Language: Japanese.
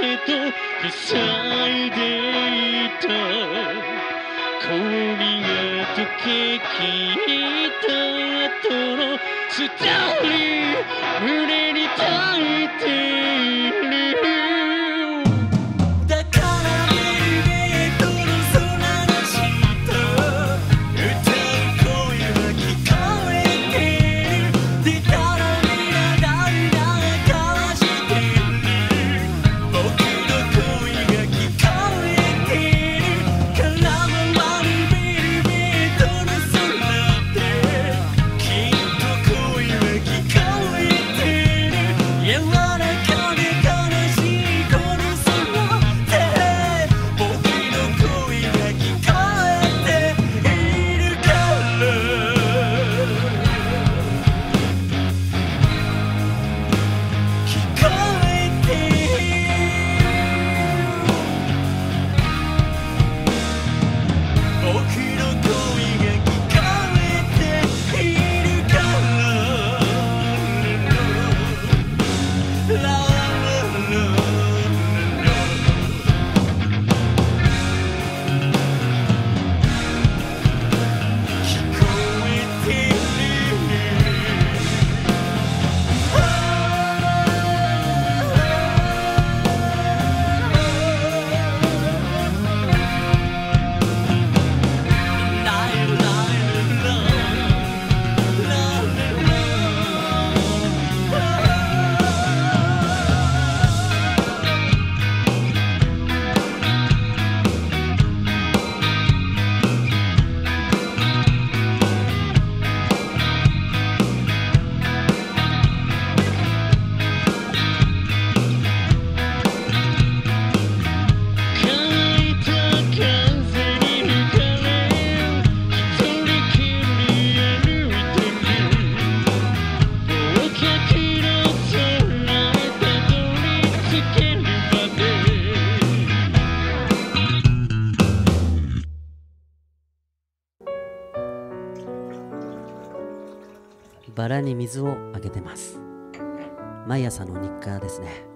けど塞いでいた。声にやとけ聞いた後の伝わり胸 Love バラに水をあげてます。毎朝の日課ですね。